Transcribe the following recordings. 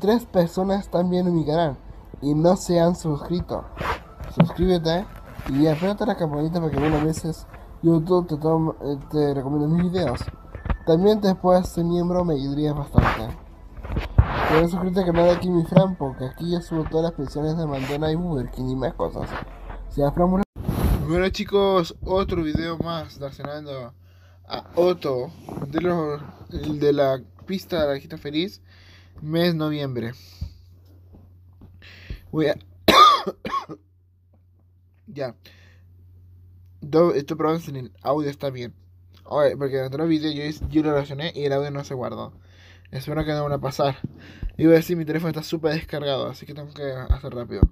tres personas están viendo mi canal y no se han suscrito. Suscríbete y apérate la campanita para que algunas veces YouTube te, eh, te recomienda mis videos. También puedes ser miembro, me ayudaría bastante. Puedes suscribirte al canal de aquí mi Fran, porque aquí yo subo todas las pensiones de Mandona y Burger King y más cosas. Bueno chicos, otro video más reaccionando a Otto de, los, de la pista de la Gita Feliz, mes noviembre. Voy a... ya. Estoy probando si el audio está bien. porque en otro video yo, yo lo reaccioné y el audio no se guardó. Espero que no van a pasar. Y voy a decir, mi teléfono está súper descargado, así que tengo que hacer rápido.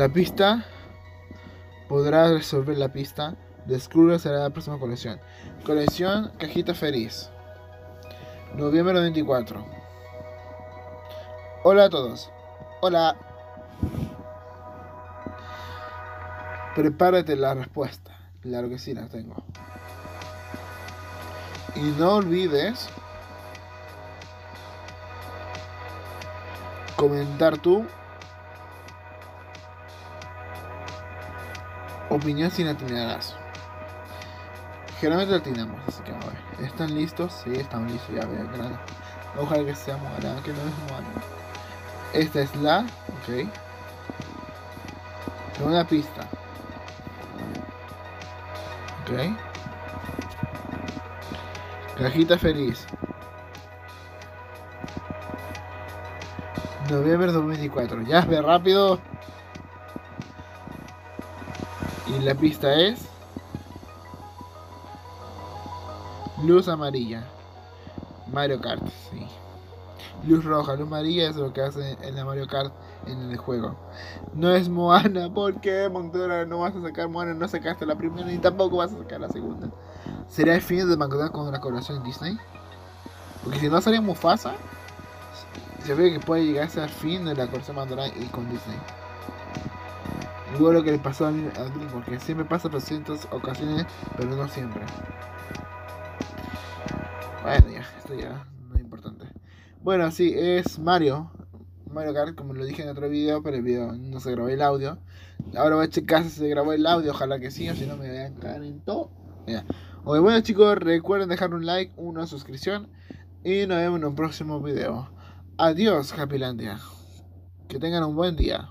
La pista podrá resolver la pista. Descubre será la próxima colección. Colección Cajita Feliz. Noviembre 24. Hola a todos. Hola. Prepárate la respuesta. Claro que sí, la tengo. Y no olvides comentar tú Opinión sin atinarás. Generalmente atinamos, así que a ver. ¿Están listos? Sí, están listos, ya veo, grande. Ojalá que sea Moana, que no es Moana. Esta es la, ok. Segunda pista. Ok. Cajita feliz. Noviembre 2024. Ya, ve rápido. Y la pista es luz amarilla. Mario Kart, sí. Luz roja, luz amarilla es lo que hace en la Mario Kart en el juego. No es Moana, porque Montura no vas a sacar Moana, no sacaste la primera ni tampoco vas a sacar la segunda. ¿Sería el fin de McDonald's con la colaboración Disney? Porque si no sería Mufasa, se ve que puede llegarse al fin de la colaboración McDonald's y con Disney. Igual lo que le pasó a a porque siempre pasa por ciertas ocasiones, pero no siempre. Bueno, ya, esto ya no es importante. Bueno, sí, es Mario. Mario Kart, como lo dije en otro video, pero el video no se grabó el audio. Ahora voy a checar si se grabó el audio, ojalá que sí, o si no me voy a caer en todo. Bueno chicos, recuerden dejar un like, una suscripción y nos vemos en un próximo video. Adiós, Happylandia. Que tengan un buen día.